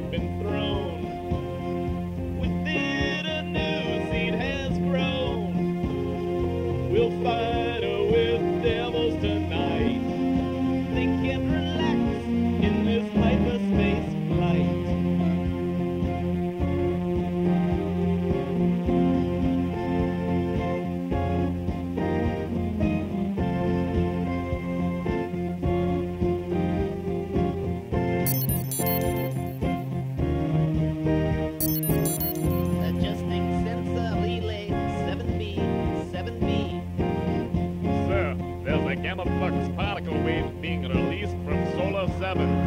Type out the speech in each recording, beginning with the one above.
Had been thrown. Solar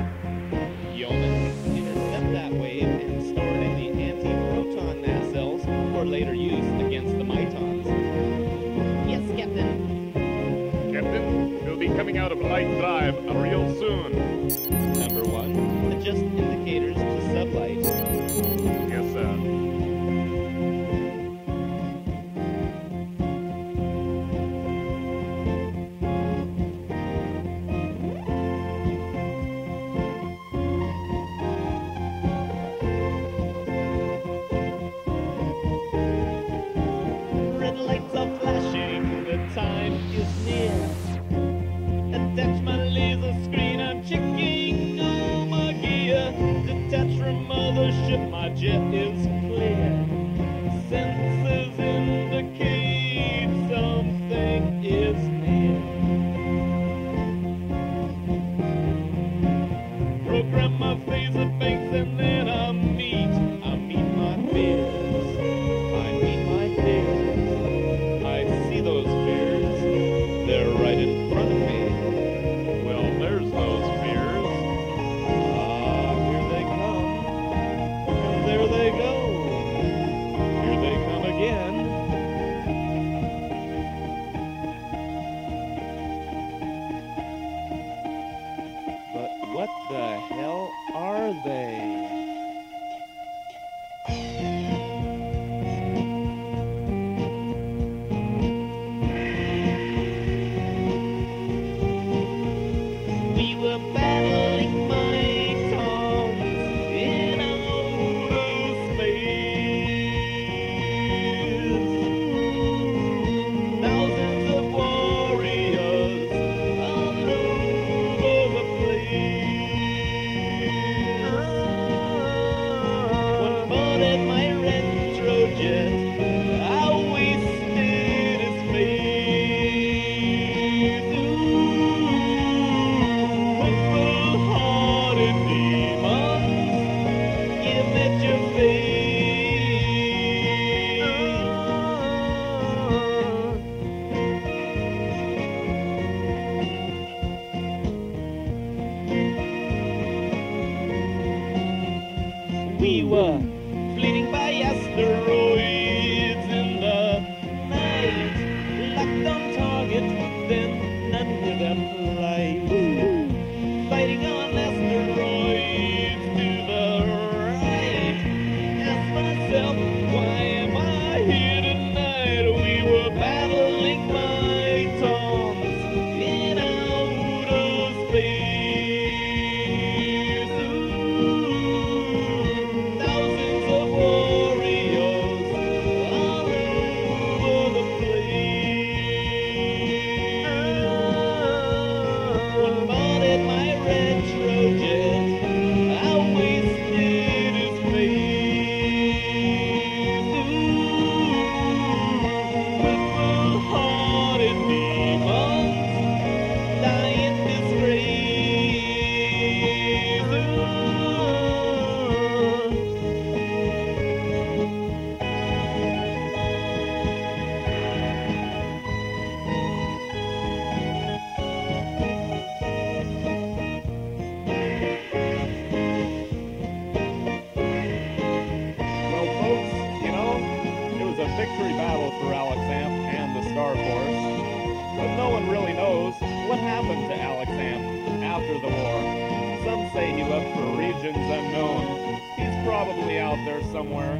probably out there somewhere,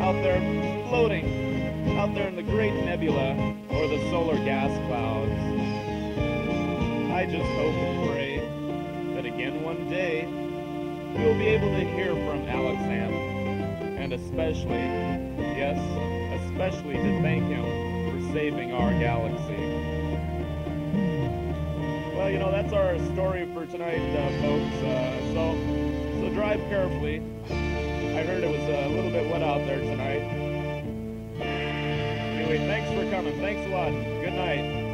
out there floating, out there in the great nebula or the solar gas clouds. I just hope and pray that again one day we'll be able to hear from Alx Amp, and especially, yes, especially to thank him for saving our galaxy. Well, you know, that's our story for tonight, uh, folks. Uh, so, so drive carefully. I heard it was uh, a little bit wet out there tonight. Anyway, thanks for coming. Thanks a lot. Good night.